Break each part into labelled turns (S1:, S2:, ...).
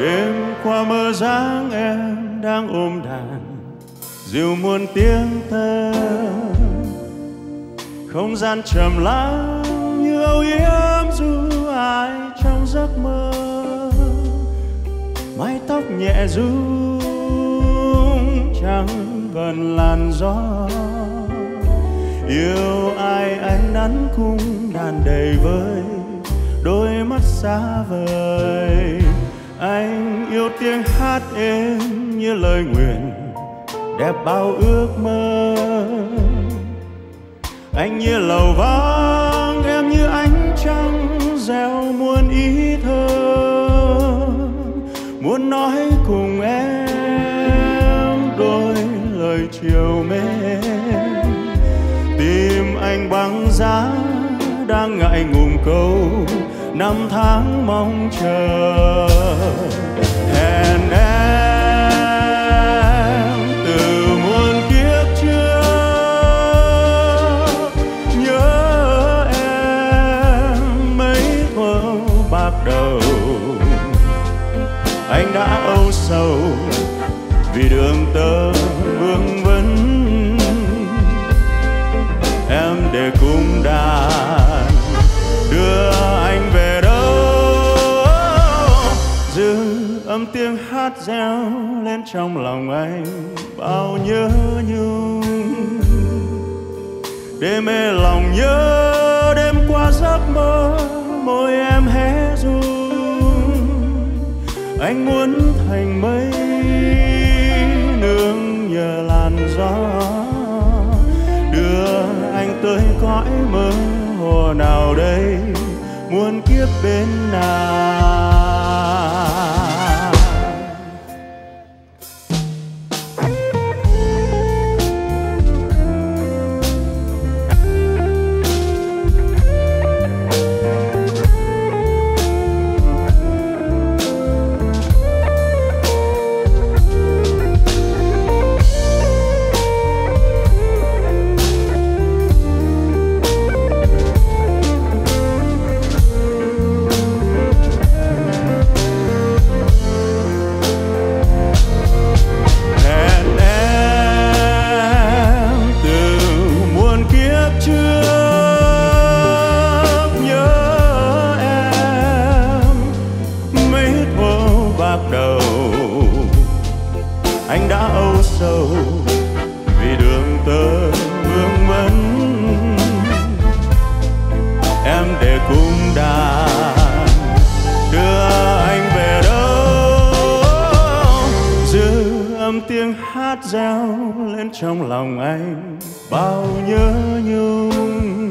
S1: Đêm qua mơ dáng em đang ôm đàn, dịu muôn tiếng thơ. Không gian trầm lắng như âu yếm du ai trong giấc mơ. Mái tóc nhẹ ru trắng gần làn gió. Yêu ai anh nắn cung đàn đầy vơi, đôi mắt xa vời anh yêu tiếng hát êm như lời nguyện, đẹp bao ước mơ. Anh như lầu vang, em như ánh trăng gieo muôn ý thơ. Muốn nói cùng em đôi lời chiều mê tim anh băng giá, đang ngại ngùng câu năm tháng mong chờ, hẹn em từ muôn kiếp trước. Nhớ em mấy thuở bạc đầu. Anh đã âu sầu vì đường tơ tiếng reo lên trong lòng anh bao nhớ. Nhung để mê lòng nhớ đêm qua giấc mơ, môi em hé ru anh muốn thành mây, nương nhờ làn gió. Đưa anh tới cõi mơ hồ nào đây muôn kiếp bên nào? Anh đã âu sầu vì đường tơ vương vấn. Em để cung đàn đưa anh về đâu? Dư âm tiếng hát reo lên trong lòng anh bao nhớ nhung.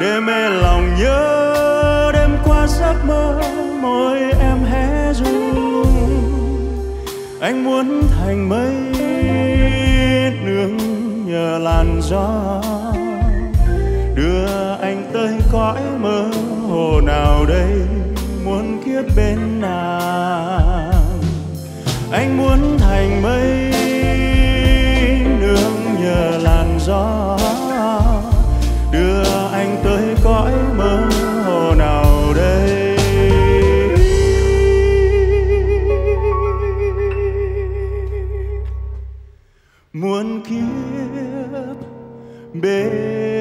S1: Để mê lòng nhớ đêm qua giấc mơ anh muốn thành mây nương nhờ làn gió đưa anh tới cõi mơ hồ nào đây muốn kiếp bên nàng. anh muốn thành mây nương nhờ làn gió muôn kiếp bên